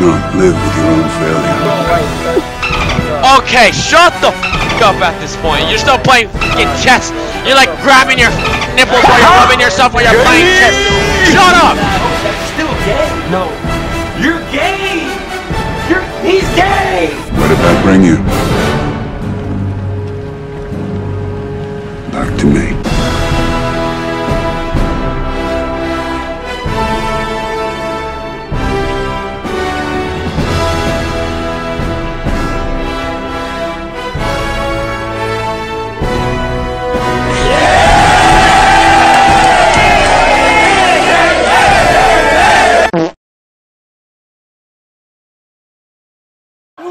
not live with your own failure. Okay, shut the f up at this point. You're still playing fucking chess. You're like grabbing your nipples while you're rubbing yourself while you're playing chess. Shut up! Still gay? No. You're gay! You're he's gay! What did that bring you? Back to me.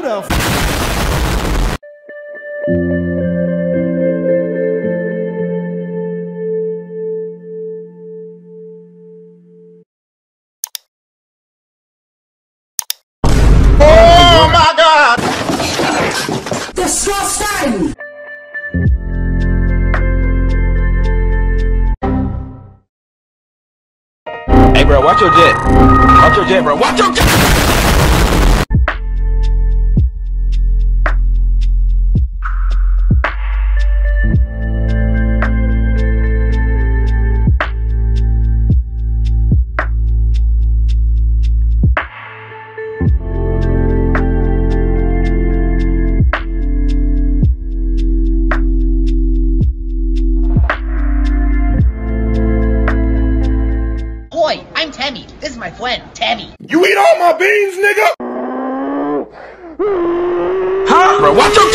Oh Disgusting! Hey, bro, watch your jet. Watch your jet, bro. Watch your jet. Boy, I'm Tammy. This is my friend, Tammy. You eat all my beans, nigga! Huh? Bro, watch your jet.